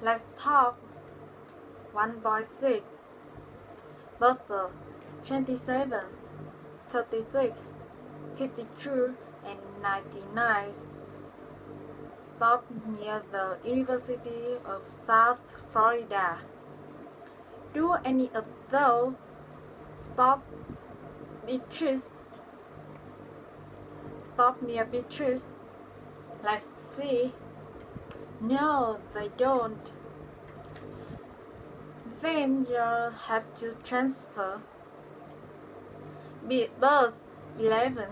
Let's talk 1.6 Verse 27, 36, 52, and 99 Stop near the University of South Florida. Do any of those stop beaches? Stop near beaches? Let's see. No, they don't. Then you'll have to transfer. Bus 11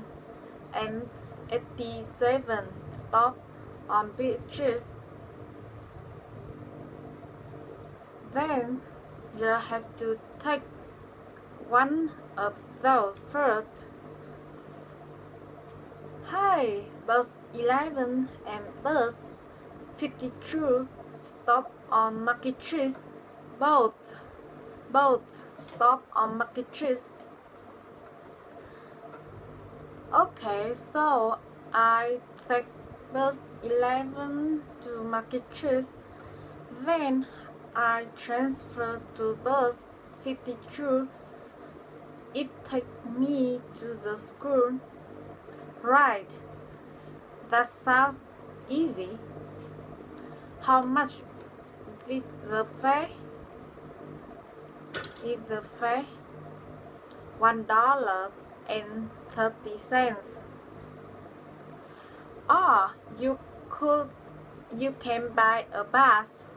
and 87 stop on beaches. Then you'll have to take one of those first. Hi, bus 11 and bus 52 stop on Market Street. Both, both stop on Market Street. Okay, so I take bus 11 to Market Street. Then I transfer to bus 52. It take me to the school. Right, that sounds easy. How much with the fare? With the fare? One dollar and thirty cents. Or you could you can buy a bus.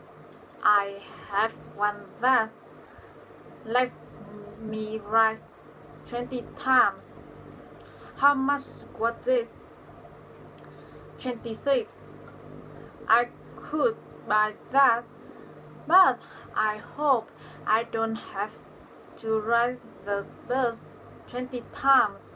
I have one bus Let me write twenty times. How much was this? 26. I could buy that, but I hope I don't have to ride the bus 20 times.